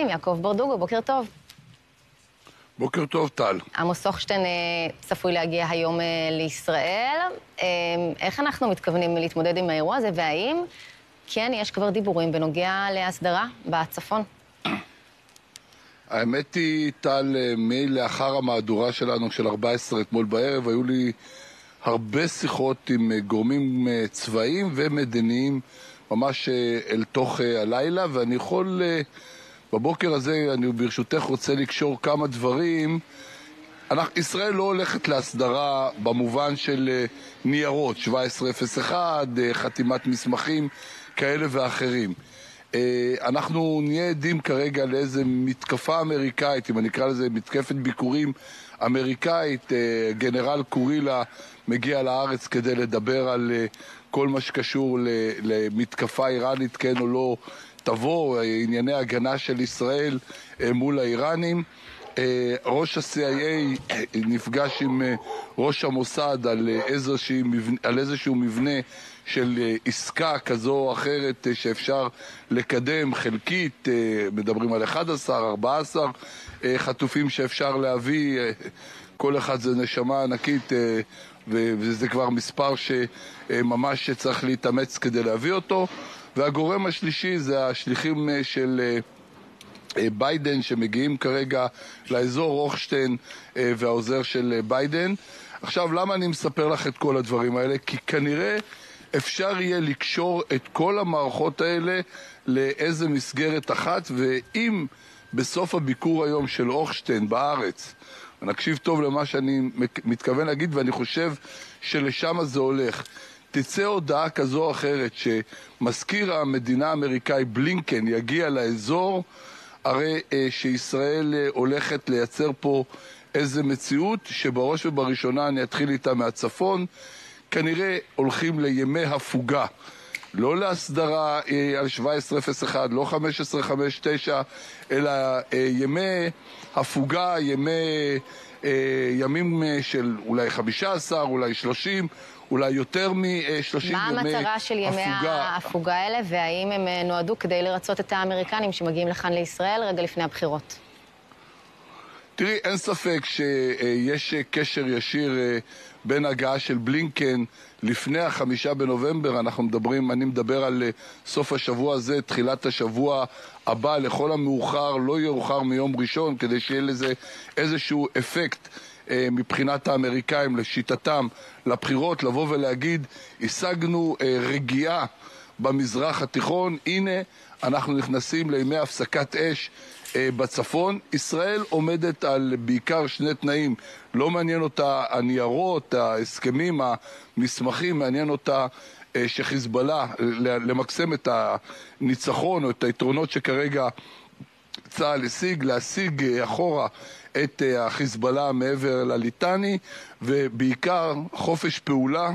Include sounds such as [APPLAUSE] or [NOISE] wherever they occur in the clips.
יעקב ברדוגו, בוקר טוב. בוקר טוב, טל. עמוס הוכשטיין אה, צפוי להגיע היום אה, לישראל. אה, איך אנחנו מתכוונים להתמודד עם האירוע הזה, והאם כן יש כבר דיבורים בנוגע להסדרה בצפון? האמת היא, טל, מלאחר המהדורה שלנו של 14 אתמול בערב, היו לי הרבה שיחות עם גורמים צבאיים ומדיניים ממש אל תוך הלילה, ואני יכול... בבוקר הזה אני ברשותך רוצה לקשור כמה דברים. אנחנו, ישראל לא הולכת להסדרה במובן של אה, ניירות, 1701, אה, חתימת מסמכים כאלה ואחרים. אה, אנחנו נהיה עדים כרגע לאיזה מתקפה אמריקאית, אם אני אקרא לזה מתקפת ביקורים אמריקאית. גנרל קורילה מגיע לארץ כדי לדבר על כל מה שקשור למתקפה איראנית, כן או לא, תבוא, ענייני הגנה של ישראל אה, מול האיראנים. אה, ראש ה-CIA אה, נפגש עם ראש המוסד על, מבנה, על איזשהו מבנה של עסקה כזו או אחרת שאפשר לקדם חלקית, מדברים על 11, 14 חטופים שאפשר להביא, כל אחד זה נשמה ענקית וזה כבר מספר שממש צריך להתאמץ כדי להביא אותו. והגורם השלישי זה השליחים אה, של אה, אה, ביידן שמגיעים כרגע לאזור רוכשטיין והעוזר של ביידן. עכשיו, למה אני מספר לך את כל הדברים האלה? כי כנראה אפשר יהיה לקשור את כל המערכות האלה לאיזה מסגרת אחת, ואם בסוף הביקור היום של הוכשטיין בארץ, נקשיב טוב למה שאני מתכוון להגיד, ואני חושב שלשם זה הולך. תצא הודעה כזו או אחרת שמזכיר המדינה האמריקאי בלינקן יגיע לאזור, הרי אה, שישראל אה, הולכת לייצר פה איזה מציאות שבראש ובראשונה אני אתחיל איתה מהצפון, כנראה הולכים לימי הפוגה. לא להסדרה אה, על 1701, לא 1559, אלא אה, ימי הפוגה, ימי, אה, ימים אה, של אולי 15, אולי 30, אולי יותר מ-30 ימי הפוגה. מה המטרה של ימי ההפוגה האלה, והאם הם אה, נועדו כדי לרצות את האמריקנים שמגיעים לכאן לישראל רגע לפני הבחירות? תראי, אין ספק שיש קשר ישיר אה, בין הגעה של בלינקן לפני החמישה בנובמבר, אנחנו מדברים, אני מדבר על אה, סוף השבוע הזה, תחילת השבוע הבא, לכל המאוחר, לא יאוחר מיום ראשון, כדי שיהיה לזה איזשהו אפקט מבחינת האמריקאים, לשיטתם, לבחירות, לבוא ולהגיד, השגנו אה, רגיעה במזרח התיכון, הנה אנחנו נכנסים לימי הפסקת אש אה, בצפון. ישראל עומדת על בעיקר שני תנאים, לא מעניין אותה הניירות, ההסכמים, המסמכים, מעניין אותה שחיזבאללה, למקסם את הניצחון או את היתרונות שכרגע צה"ל השיג, להשיג אחורה את אה, החיזבאללה מעבר לליטני, ובעיקר חופש פעולה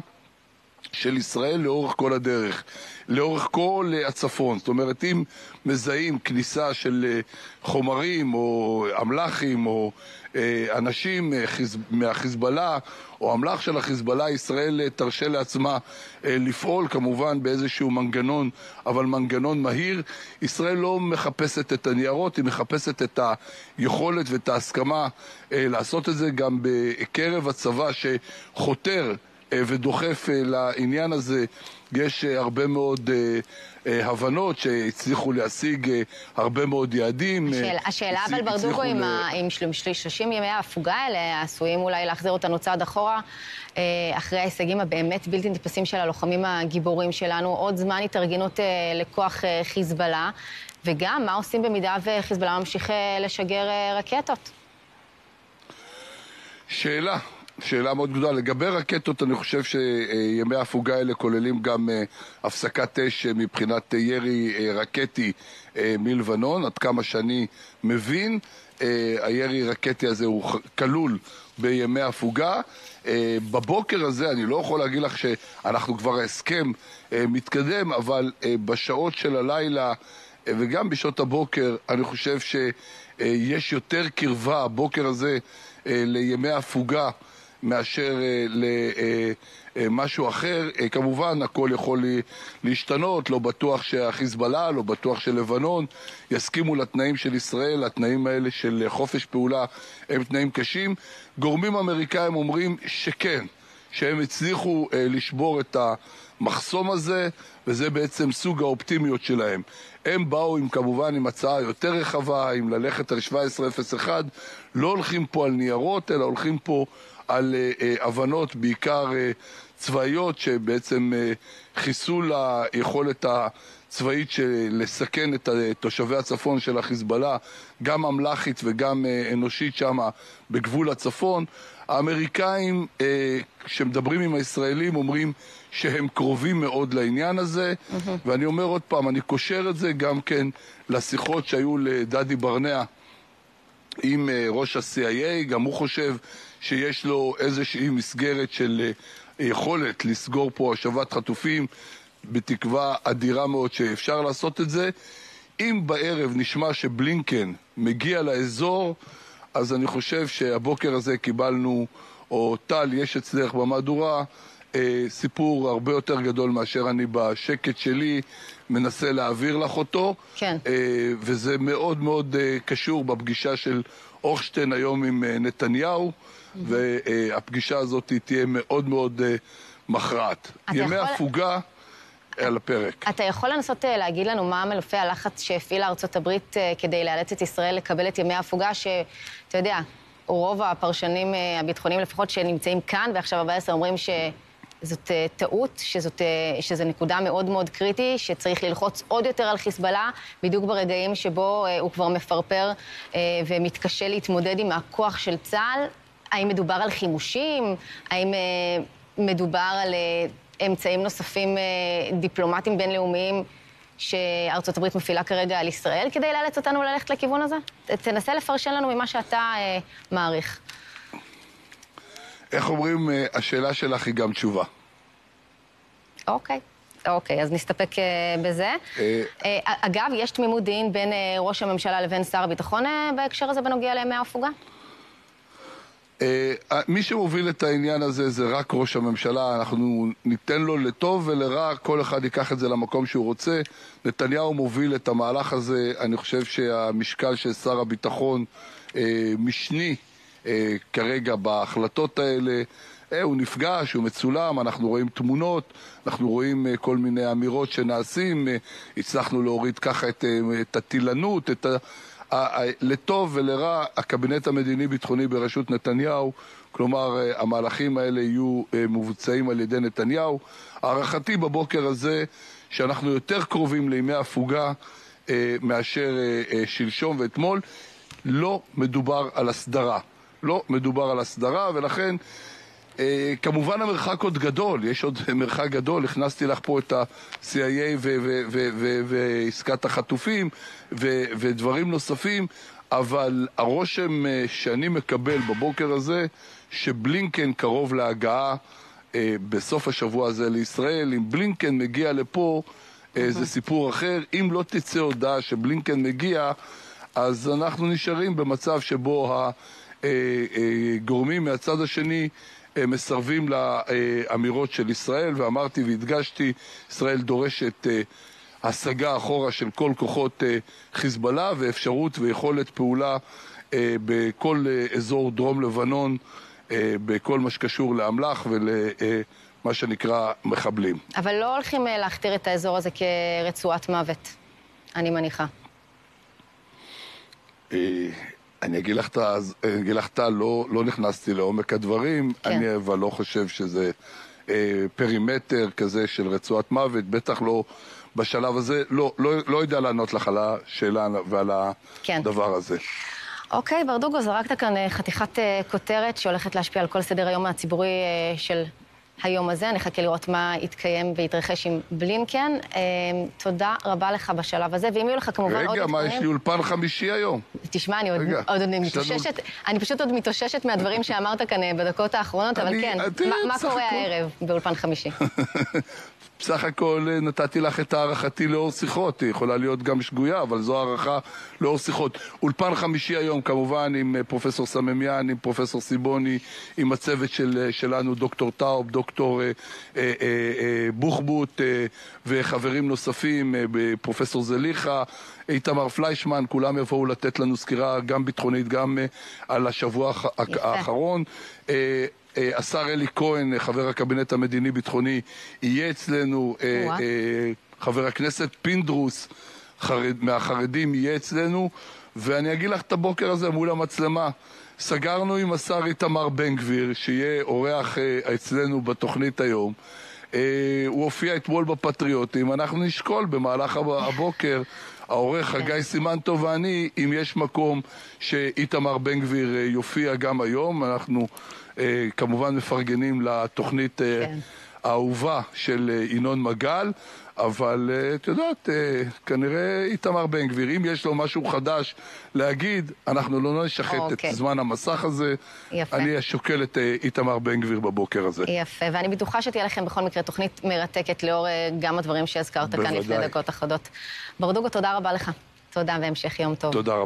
של ישראל לאורך כל הדרך, לאורך כל אה, הצפון. זאת אומרת, אם מזהים כניסה של אה, חומרים או אמל"חים או אנשים מהחיזבאללה או אמל"ח של החיזבאללה, ישראל תרשה לעצמה לפעול כמובן באיזשהו מנגנון, אבל מנגנון מהיר. ישראל לא מחפשת את הניירות, היא מחפשת את היכולת ואת ההסכמה לעשות את זה גם בקרב הצבא שחותר אה, ודוחף אה, לעניין הזה. יש אה, הרבה מאוד הבנות שהצליחו להשיג הרבה מאוד יעדים. השאל, השאלה אבל ברדוגו, אם ל... 30 ימי ההפוגה האלה עשויים אולי להחזיר אותנו צעד אחורה, אחרי ההישגים הבאמת בלתי נתפסים של הלוחמים הגיבורים שלנו, עוד זמן התארגנות לכוח חיזבאללה, וגם מה עושים במידה וחיזבאללה ממשיך לשגר רקטות? שאלה. שאלה מאוד גדולה. לגבי רקטות, אני חושב שימי ההפוגה האלה כוללים גם אה, הפסקת אש אה, מבחינת ירי אה, רקטי מלבנון, עד כמה שאני מבין. הירי רקטי הזה הוא כלול בימי הפוגה. בבוקר הזה, אני לא יכול להגיד לך שאנחנו כבר ההסכם מתקדם, אבל בשעות של הלילה וגם בשעות הבוקר, אני חושב שיש יותר קרבה הבוקר הזה לימי הפוגה מאשר למשהו אחר. כמובן, הכל יכול להשתנות, לא בטוח שהחיזבאללה, לא בטוח שלבנון יסכימו לתנאים של ישראל, התנאים האלה של חופש פעולה הם תנאים קשים. גורמים אמריקאים אומרים שכן, שהם הצליחו לשבור את המחסום הזה, וזה בעצם סוג האופטימיות שלהם. הם באו עם, כמובן עם הצעה יותר רחבה, עם ללכת על 1701, לא הולכים פה על ניירות, אלא הולכים פה על uh, uh, הבנות, בעיקר uh, צבאיות, שבעצם חיסול היכולת הצבאית של לסכן את תושבי הצפון של החיזבאללה, גם אמל"חית וגם אנושית שם בגבול הצפון. האמריקאים, כשמדברים עם הישראלים, אומרים שהם קרובים מאוד לעניין הזה, mm-hmm. ואני אומר עוד פעם, אני קושר את זה גם כן לשיחות שהיו לדדי ברנע עם ראש ה-CIA, גם הוא חושב שיש לו איזושהי מסגרת של יכולת לסגור פה השבת חטופים, בתקווה אדירה מאוד שאפשר לעשות את זה. אם בערב נשמע שבלינקן מגיע לאזור, אז אני חושב שהבוקר הזה קיבלנו, או טל, יש אצלך במהדורה, אה, סיפור הרבה יותר גדול מאשר אני בשקט שלי מנסה להעביר לך אותו. כן. אה, וזה מאוד מאוד אה, קשור בפגישה של אוכשטיין היום עם אה, נתניהו. והפגישה הזאת תהיה מאוד מאוד אה, מכרעת. ימי יכול... הפוגה... על הפרק. אתה יכול לנסות אה, להגיד לנו מה מלפי הלחץ שהפעילה ארצות הברית כדי לאלץ את ישראל לקבל את ימי ההפוגה, שאתה יודע, רוב הפרשנים הביטחוניים לפחות שנמצאים כאן ועכשיו ב-10 אומרים שזאת טעות, שזאת, שזו נקודה מאוד מאוד קריטי, שצריך ללחוץ עוד יותר על חיזבאללה, בדיוק ברגעים שבו הוא כבר מפרפר ומתקשה להתמודד עם הכוח של צה"ל. האם מדובר על חימושים? האם מדובר על אמצעים נוספים אה, דיפלומטיים בינלאומיים שארצות הברית מפעילה כרגע על ישראל כדי לאלץ אותנו ללכת לכיוון הזה? תנסה לפרשן לנו ממה שאתה אה, מעריך. איך אומרים, אה, השאלה שלך היא גם תשובה. אוקיי. אוקיי, אז נסתפק בזה. אגב, יש תמימות דעים בין ראש הממשלה לבין שר הביטחון בהקשר הזה בנוגע לימי ההפוגה? אה, מי שמוביל את העניין הזה זה רק ראש הממשלה, אנחנו ניתן לו לטוב ולרע, כל אחד ייקח את זה למקום שהוא רוצה. נתניהו מוביל את המהלך הזה, אני חושב שהמשקל של שר הביטחון אה, משני אה, כרגע בהחלטות האלה. הוא נפגש, הוא מצולם, אנחנו רואים תמונות, אנחנו רואים כל מיני אמירות שנעשים, הצלחנו להוריד ככה את, את הטילנות, את ה... לטוב ולרע, הקבינט המדיני-ביטחוני בראשות נתניהו, כלומר המהלכים האלה יהיו אה, מבוצעים על ידי נתניהו. הערכתי בבוקר הזה שאנחנו יותר קרובים לימי הפוגה אה, מאשר אה, שלשום ואתמול. לא מדובר על הסדרה. לא מדובר על הסדרה, ולכן אה, כמובן המרחק עוד גדול, יש עוד מרחק גדול, הכנסתי לך פה את ה-CIA ועסקת החטופים ודברים נוספים, אבל הרושם אה, שאני מקבל בבוקר הזה, שבלינקן קרוב להגעה אה, בסוף השבוע הזה לישראל, אם בלינקן מגיע לפה, זה סיפור אחר. אם לא תצא הודעה שבלינקן מגיע, אז אנחנו נשארים במצב שבו הגורמים מהצד השני אה, מסרבים לאמירות של ישראל, ואמרתי והדגשתי, ישראל דורשת אה, השגה אחורה של כל כוחות אה, חיזבאללה ואפשרות ויכולת פעולה בכל אזור דרום לבנון, בכל מה שקשור לאמל"ח ולמה שנקרא מחבלים. אבל לא הולכים להכתיר את האזור הזה כרצועת מוות, אני מניחה. אני אגיד לך את ה... לא, לא נכנסתי לעומק הדברים, כן. אני אבל לא חושב שזה אה, פרימטר כזה של רצועת מוות, בטח לא בשלב הזה, לא, לא, לא יודע לענות לך על השאלה ועל כן. הדבר הזה. אוקיי, ברדוגו, זרקת כאן אה, חתיכת אה, כותרת שהולכת להשפיע על כל סדר היום הציבורי אה, של היום הזה. נחכה לראות מה יתקיים ויתרחש עם בלינקן. אה, תודה רבה לך בשלב הזה, ואם יהיו לך כמובן רגע, עוד עדכונים... רגע, מה, יש לי אולפן חמישי היום. תשמע, אני עוד, עוד, עוד מתאוששת, אני פשוט עוד מתאוששת מהדברים שאמרת כאן אה, בדקות האחרונות, אבל כן, מה, מה קורה הערב באולפן חמישי? [LAUGHS] בסך הכל אה, נתתי לך את הערכתי לאור שיחות, היא יכולה להיות גם שגויה, אבל זו הערכה לאור שיחות. אולפן חמישי היום, כמובן, עם אה, פרופסור סממיאן, עם פרופסור סיבוני, עם הצוות של, אה, שלנו, דוקטור טאוב, דוקטור אה, אה, אה, בוחבוט וחברים נוספים, פרופסור זליכה, איתמר פליישמן, כולם יבואו לתת לנו סקירה גם ביטחונית, גם על השבוע האחרון. השר אלי כהן, חבר הקבינט המדיני-ביטחוני, יהיה אצלנו, חבר הכנסת פינדרוס חרד, מהחרדים יהיה אצלנו, ואני אגיד לך את הבוקר הזה מול המצלמה. סגרנו עם השר איתמר בן גביר, שיהיה אורח אצלנו בתוכנית היום. הוא הופיע אתמול בפטריוטים, אנחנו נשקול במהלך הבוקר העורך כן. חגי סימנטו ואני, אם יש מקום שאיתמר בן גביר יופיע גם היום, אנחנו אה, כמובן מפרגנים לתוכנית אה, כן. האהובה של אה, ינון מגל, אבל את יודעת, כנראה איתמר בן גביר, אם יש לו משהו חדש להגיד, אנחנו לא נשחט אוקיי. את זמן המסך הזה. יפה. אני שוקל את איתמר בן גביר בבוקר הזה. יפה, ואני בטוחה שתהיה לכם בכל מקרה תוכנית מרתקת לאור גם הדברים שהזכרת בוודאי. כאן לפני דקות אחדות. ברדוגו, תודה רבה לך. תודה והמשך יום טוב. תודה רבה.